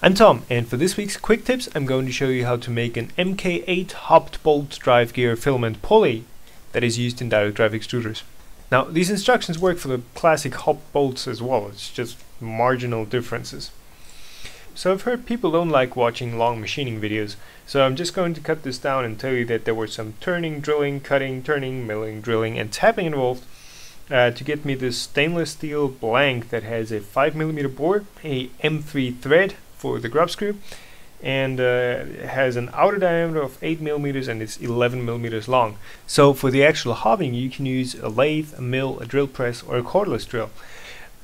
I'm Tom and for this week's quick tips I'm going to show you how to make an MK8 hobbed bolt drive gear filament pulley that is used in direct drive extruders. Now these instructions work for the classic hobbed bolts as well, it's just marginal differences. So I've heard people don't like watching long machining videos, so I'm just going to cut this down and tell you that there was some turning, drilling, cutting, turning, milling, drilling and tapping involved uh, to get me this stainless steel blank that has a 5mm bore, a M3 thread, for the grub screw and uh, has an outer diameter of 8 millimeters and it's 11 millimeters long. So for the actual hobbing you can use a lathe, a mill, a drill press or a cordless drill.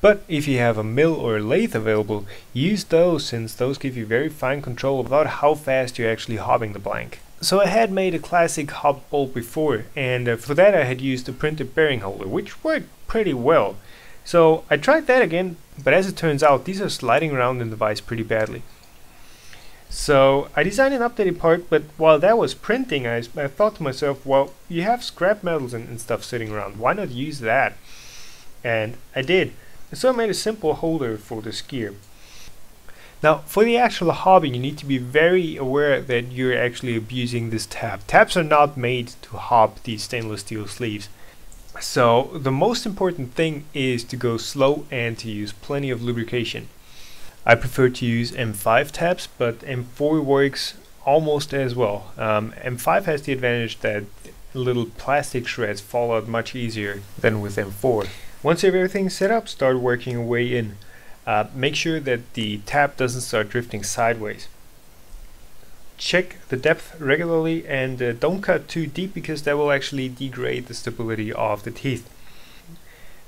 But if you have a mill or a lathe available, use those since those give you very fine control about how fast you're actually hobbing the blank. So I had made a classic hobbed bolt before and uh, for that I had used a printed bearing holder which worked pretty well. So I tried that again, but as it turns out, these are sliding around in the vise pretty badly. So I designed an updated part, but while that was printing, I, I thought to myself, well, you have scrap metals and, and stuff sitting around. Why not use that? And I did. And so I made a simple holder for this gear. Now, for the actual hobbing, you need to be very aware that you're actually abusing this tap. Taps are not made to hob these stainless steel sleeves. So the most important thing is to go slow and to use plenty of lubrication. I prefer to use M5 taps, but M4 works almost as well. Um, M5 has the advantage that little plastic shreds fall out much easier than with M4. Once you have everything set up, start working your way in. Uh, make sure that the tap doesn't start drifting sideways check the depth regularly and uh, don't cut too deep because that will actually degrade the stability of the teeth.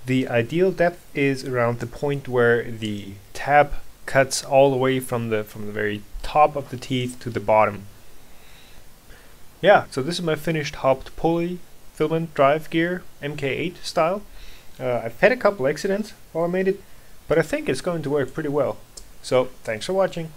The ideal depth is around the point where the tap cuts all the way from the from the very top of the teeth to the bottom. Yeah, so this is my finished hobbed pulley filament drive gear MK8 style. Uh, I've had a couple accidents while I made it, but I think it's going to work pretty well. So thanks for watching.